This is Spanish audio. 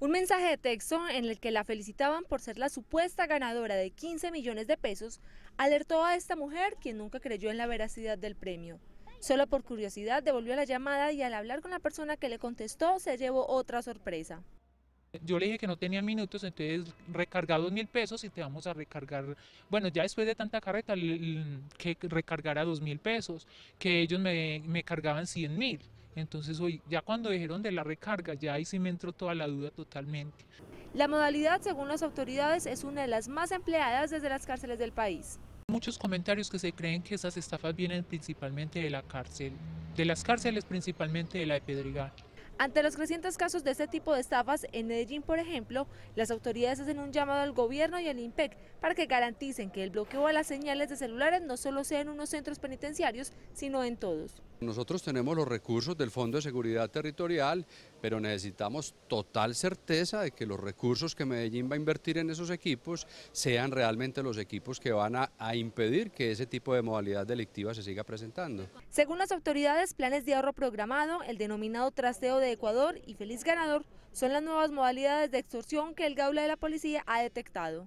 Un mensaje de texto en el que la felicitaban por ser la supuesta ganadora de 15 millones de pesos alertó a esta mujer quien nunca creyó en la veracidad del premio. Solo por curiosidad devolvió la llamada y al hablar con la persona que le contestó se llevó otra sorpresa. Yo le dije que no tenía minutos, entonces recarga dos mil pesos y te vamos a recargar, bueno, ya después de tanta carreta, que recargara dos mil pesos, que ellos me, me cargaban 100 mil. Entonces hoy, ya cuando dijeron de la recarga, ya ahí sí me entró toda la duda totalmente. La modalidad, según las autoridades, es una de las más empleadas desde las cárceles del país. Muchos comentarios que se creen que esas estafas vienen principalmente de la cárcel, de las cárceles principalmente de la de Pedregal. Ante los crecientes casos de este tipo de estafas, en Medellín, por ejemplo, las autoridades hacen un llamado al gobierno y al IMPEC para que garanticen que el bloqueo a las señales de celulares no solo sea en unos centros penitenciarios, sino en todos. Nosotros tenemos los recursos del Fondo de Seguridad Territorial, pero necesitamos total certeza de que los recursos que Medellín va a invertir en esos equipos sean realmente los equipos que van a, impedir que ese tipo de modalidad delictiva se siga presentando. Según las autoridades, planes de ahorro programado, el denominado trasteo de Ecuador y Feliz Ganador son las nuevas modalidades de extorsión que el Gaula de la Policía ha detectado.